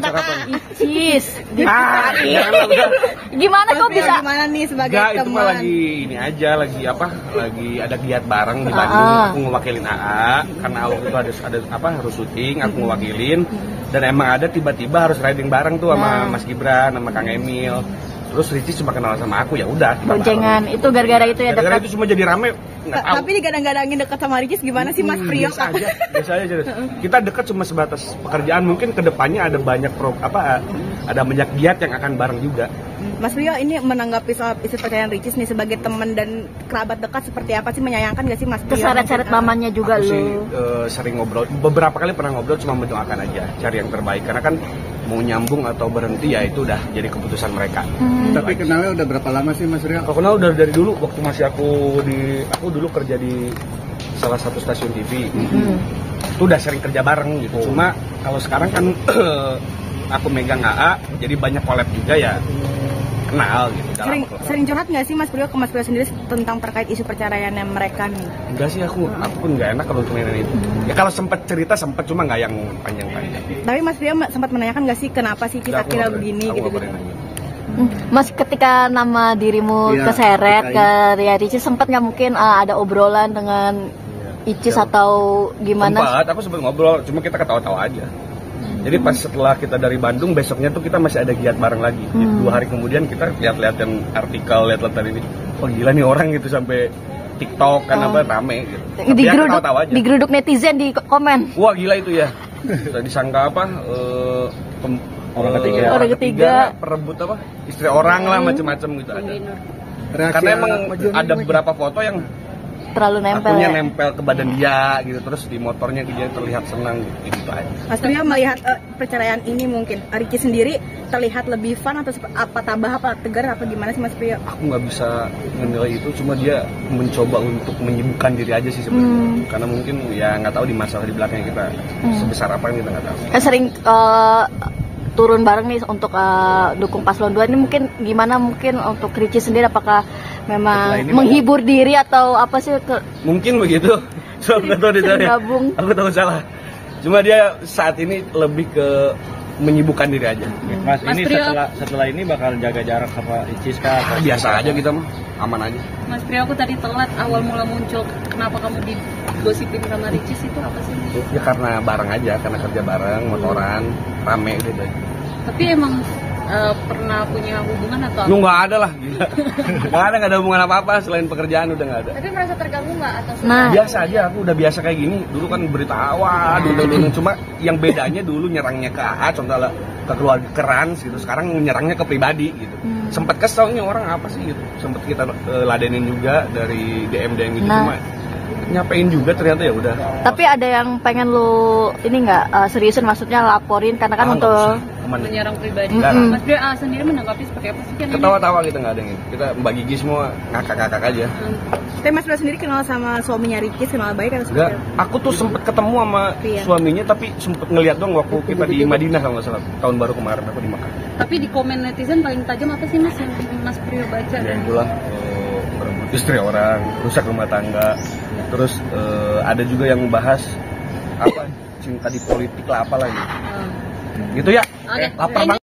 Apa nih? Icis. Ah, jangan, udah. Gimana kok bisa? gimana nih sebagai Enggak, itu teman? mah lagi ini aja, lagi apa? Lagi ada giat bareng di Ah. Bandung. Aku ngewakilin AA karena waktu itu ada ada apa harus syuting, aku ngewakilin. Dan emang ada tiba-tiba harus riding bareng tuh sama Nah. Mas Gibran, sama Kang Emil. Terus Ricci cuma kenal sama aku ya udah Boncengan. Itu gara-gara itu ya Gara-gara dekat. itu cuma jadi rame. Tapi digadang-gadangin dekat sama Ricis gimana sih Mas Hmm, Prio? Biasa aja, biasa aja. Kita dekat cuma sebatas pekerjaan. Mungkin ke depannya ada banyak pro, apa ada banyak giat yang akan bareng juga. Mas Prio ini menanggapi soal isu percayaan Ricis nih sebagai teman dan kerabat dekat seperti apa sih menyayangkan gak sih Mas Prio? Keseret-seret mamanya juga Aku sih lu. eh, sering ngobrol. Beberapa kali pernah ngobrol cuma mendoakan aja, cari yang terbaik. Karena kan mau nyambung atau berhenti ya itu udah jadi keputusan mereka. Hmm. Tapi kenalnya udah berapa lama sih Mas Rio? Aku kenal udah dari dulu waktu masih aku di aku dulu kerja di salah satu stasiun TV. Hmm. Itu udah sering kerja bareng gitu. Cuma kalau sekarang kan aku megang AA, jadi banyak collab juga ya kenal gitu. dalam Sering, sering curhat nggak sih Mas Prio ke Mas Prio sendiri tentang terkait isu perceraiannya mereka nih? Enggak sih aku, aku pun nggak enak kalau untuk mainan itu. Ya kalau sempet cerita sempet cuma nggak yang panjang-panjang. Tapi Mas Prio sempat menanyakan nggak sih kenapa sih akhirnya nggak begini aku gitu gitu? Hmm. Mas ketika nama dirimu Iya, keseret ke Ria Ricis sempat nggak mungkin uh, ada obrolan dengan Icis Ya. atau gimana? Sempat, aku sempat ngobrol, cuma kita ketawa-tawa aja. Jadi pas setelah kita dari Bandung, besoknya tuh kita masih ada giat bareng lagi. Hmm. Dua hari kemudian kita lihat-lihatin artikel, lihat-lihat tadi ini. Wah gila nih orang gitu sampai TikTok kan Oh. apa rame gitu. Tapi ya Digeruduk, ketawa-tawa aja. digeruduk netizen di komen. Wah gila itu ya. Sudah disangka apa? eh, pem- Orang eh, ketiga. Orang ketiga. perebut apa? Istri orang lah macam-macam gitu ada. Reaksi Karena emang ada beberapa foto yang Terlalu nempel akunya ya. nempel ke badan dia gitu terus di motornya dia terlihat senang gitu, gitu aja. Mas Prio melihat eh, perceraian ini mungkin Ricis sendiri terlihat lebih fun atau apa tabah apa tegar apa gimana sih Mas Prio? Aku nggak bisa menilai itu cuma dia mencoba untuk menyibukkan diri aja sih sebenarnya. Hmm. Karena mungkin ya nggak tahu di masalah di belakangnya kita Hmm. sebesar apa yang kita nggak tahu. Kan sering uh, turun bareng nih untuk uh, dukung paslon 2 ini mungkin gimana mungkin untuk Ricis sendiri apakah memang menghibur diri atau apa sih ke Mungkin begitu. So, nggak tahu detailnya. Aku tahu salah. Cuma dia saat ini lebih ke menyibukkan diri aja. Mas, Mas ini Prio- setelah setelah ini bakal jaga jarak sama Icis kah? Ah, biasa aja kita mah, aman aja. Mas Prio aku tadi telat awal mula muncul kenapa kamu digosipin sama Ricis itu apa sih? Ya karena bareng aja, karena kerja bareng, motoran, rame gitu. Tapi emang eh, pernah punya hubungan atau Lu nggak ada lah, gila. Nggak ada, nggak ada hubungan apa-apa selain pekerjaan udah nggak ada. Tapi merasa terganggu nggak atas Nah, biasa aja aku udah biasa kayak gini. Dulu kan berita awal dulu dulu cuma yang bedanya dulu nyerangnya ke AA contoh lah ke keluarga kerans gitu. Sekarang nyerangnya ke pribadi gitu. Hmm. sempat kesel nih orang apa sih gitu? Sempat kita eh, ladenin juga dari DM DM gitu. Nah. cuma nyapain juga ternyata ya udah tapi ada yang pengen lu ini nggak uh, seriusin maksudnya laporin karena kan Ah, untuk menyerang pribadi. Mm-mm. Mas Prio ah, sendiri menanggapi seperti apa sih kan ketawa-tawa kita nggak ada yang ini. kita mbak Gigi semua ngakak-ngakak aja Hmm. Tapi Mas Prio sendiri kenal sama suaminya Ricis kenal baik atau Enggak, aku tuh sempet ketemu sama Iya. suaminya tapi sempet ngeliat dong waktu kita di Madinah kalau nggak salah tahun baru kemarin aku di Makkah Tapi di komen netizen paling tajam apa sih Mas yang Mas Prio baca? ya itulah merebut istri orang rusak rumah tangga terus eh, ada juga yang membahas apa cinta di politik lah apa lagi Hmm. gitu ya? Lapar Thank banget